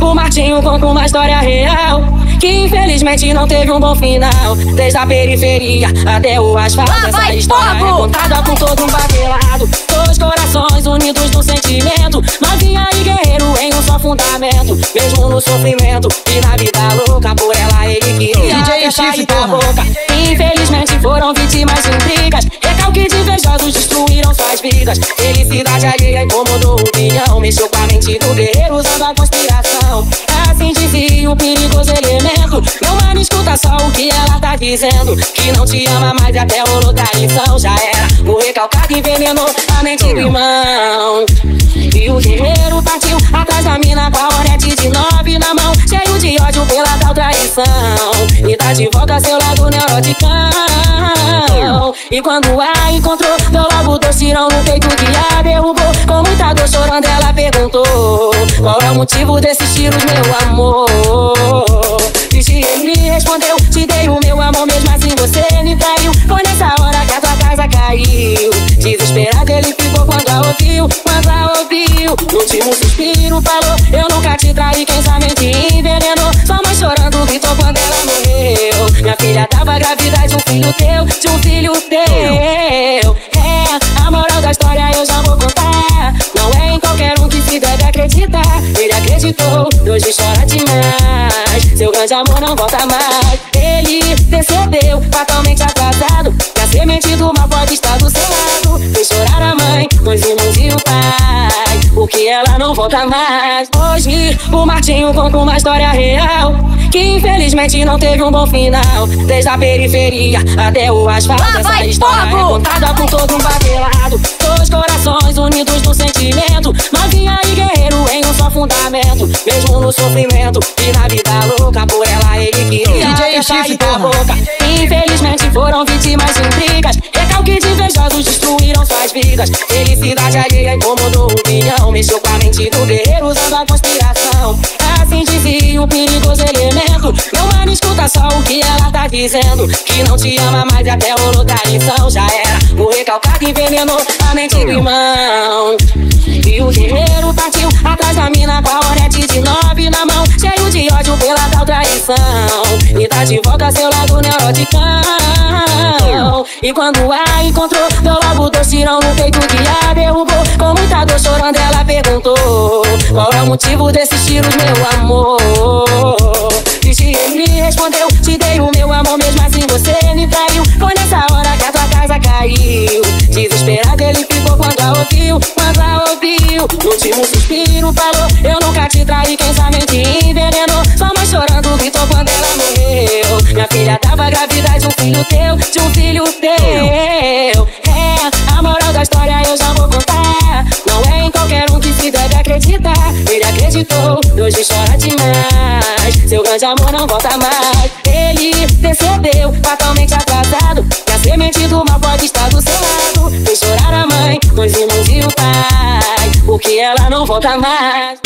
O Martinho conta uma história real que infelizmente não teve um bom final. Desde a periferia até o asfalto, essa história fogo! é contada com todo um babelado. Dois corações unidos no sentimento, novinha e guerreiro em um só fundamento. Mesmo no sofrimento e na vida louca, por ela ele queria DJ Chifre, boca. Infelizmente foram vítimas de intrigas, recalque de invejosos suas vidas. Felicidade alheia incomodou o milhão, mexeu com a mente do guerreiro usando a conspiração. Assim dizia o perigoso elemento. Meu mano, escuta só o que ela tá dizendo. Que não te ama mais até rolou traição. Já era. O recalcado envenenou a mente do irmão. E o guerreiro partiu atrás da mina com a hornete de nove na mão. Cheio de ódio pela tal traição. E tá de volta ao seu lado neuroticão. E quando a encontrou, deu logo dois tirão no peito que a derrubou. Com muita dor chorando, ela perguntou: Qual é o motivo desses tiros, meu amor? E ele respondeu: Te dei o meu amor, mesmo assim você me traiu. Foi nessa hora que a tua casa caiu. Desesperado ele ficou quando a ouviu, quando a ouviu. No último suspiro falou: Eu nunca te traí, quem sabe acreditou, hoje chora demais. Seu grande amor não volta mais. Ele percebeu, fatalmente atrasado. Que a semente do mal pode estar do seu lado. Fez chorar a mãe, dois irmãos e o pai. Porque ela não volta mais. Hoje o Martinho conta uma história real. Que infelizmente não teve um bom final. Desde a periferia até o asfalto. Lá Essa vai história fogo! é contada com todo um babelado. Dois corações unidos no sentimento. Novinha fundamento. Mesmo no sofrimento e na vida louca, por ela ele queria DJ sair da boca. Infelizmente foram vítimas de intrigas. Recalque de invejosos destruíram suas vidas. Felicidade alheia incomodou o milhão. Mexeu com a mente do guerreiro usando a conspiração. Assim dizia o perigoso elemento. Meu mano, escuta só o que ela tá dizendo. Que não te ama mais e até rolou traição. Já era. O recalcado envenenou a mente do irmão. E tá de volta seu lado neuroticão. E quando a encontrou, deu logo dois tirão no peito que a derrubou. Com muita dor chorando, ela perguntou: Qual é o motivo desses tiros, meu amor? E ele respondeu: Te dei o meu amor, mesmo assim você me traiu. Foi nessa hora que a tua casa caiu. Desesperado ele ficou quando a ouviu, quando a ouviu. No último suspiro falou: Eu nunca te traí, quem sabe te envenenou. Hoje chora demais. Seu grande amor não volta mais. Ele percebeu, fatalmente atrasado. Que a semente do mal pode estar do seu lado. Fez chorar a mãe, dois irmãos e o pai. Porque ela não volta mais.